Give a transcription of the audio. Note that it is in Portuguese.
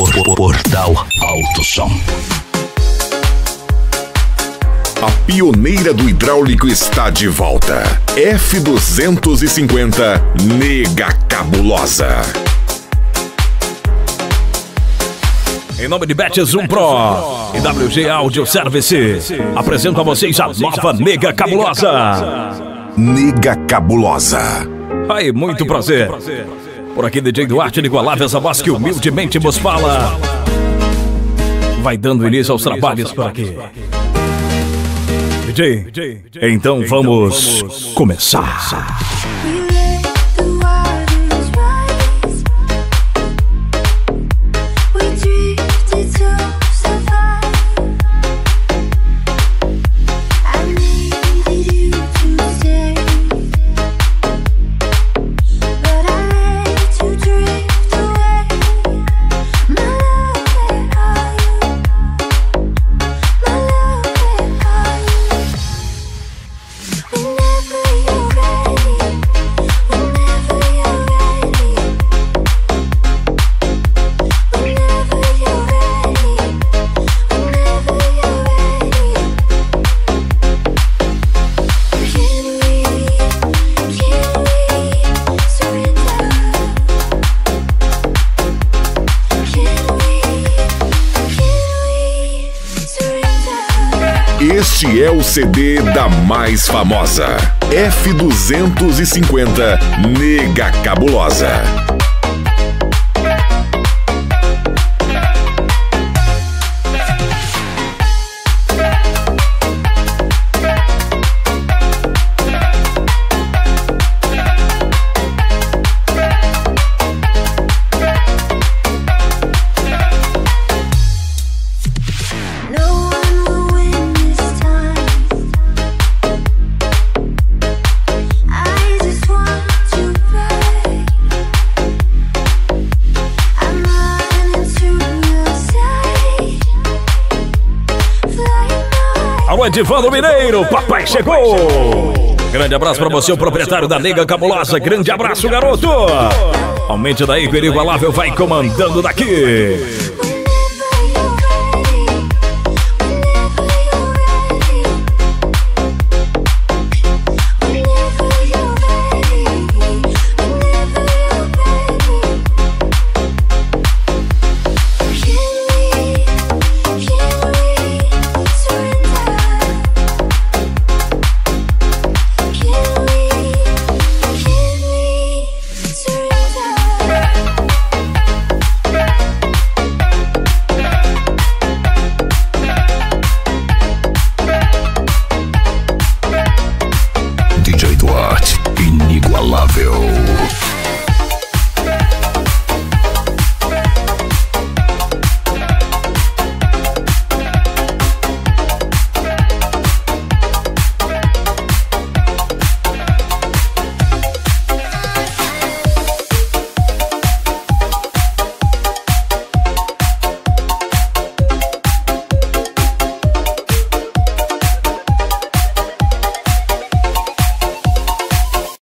Portal Alto Som. A pioneira do hidráulico está de volta. F250 Nega Cabulosa. Em nome de Bet Zoom Pro e WG Audio Service, apresento a vocês a nova Nega Cabulosa. Nega Cabulosa. Aí, muito prazer. Por aqui, DJ Duarte Igualáveis, a voz que humildemente vos fala. Vai dando início aos trabalhos por aqui. DJ, então vamos começar. Este é o CD da mais famosa. F250 Nega Cabulosa. Edivando Mineiro, papai chegou! Grande abraço pra você, o proprietário da Nega Cabulosa. Grande abraço, garoto! Aumente daí o Inigualável vai comandando daqui.